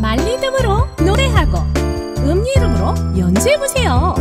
말리듬으로 노래하고 음리듬으로 연주해보세요.